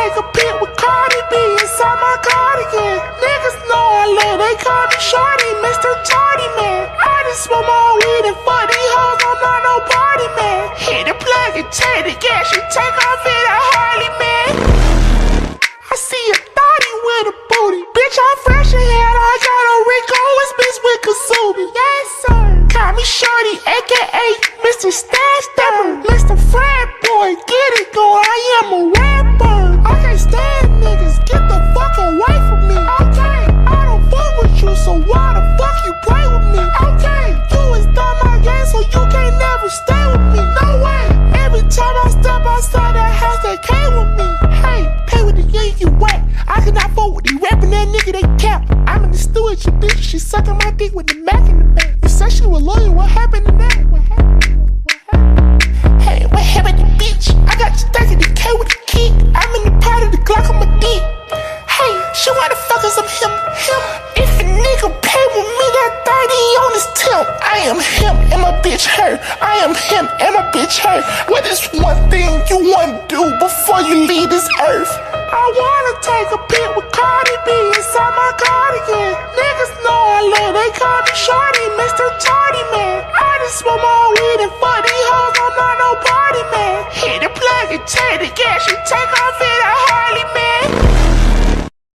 take a pic with Cardi B inside my cardigan. Niggas know I love, they call me Shordie, Mr. Tardy Man. I just smoke my weed and fuck these hoes, I'm not no party man. Hit the plug and take the gas, you take off in a Harley man. I see a thotty with a booty. Bitch, I'm fresh ahead. I got a Rico, it's bitch with Kasubi. Yes, sir. Call me Shordie, aka Mr. Stash Stepper. Mr. Frat Boy, get it going. I am a rapper. With your bitch, she sucking my dick with the Mac in the back. You said she was loyal, what happened to that? What happened to that? What happened? Hey, what happened to bitch? I got you stuck in the K with the kick. I'm in the pot of the Glock on my dick. Hey, she wanna fuck us, I'm him, him. If a nigga pay with me, that 30 on his tip. I am him and my bitch her. I am him and my bitch her. What is one thing you wanna do before you leave this earth? I wanna take a pic with Cardi B call me Shordie, Mr. Tardy Man. I just smoke my weed and fuck these hoes, I'm not no party man. Hit the plug and take the gas, you take off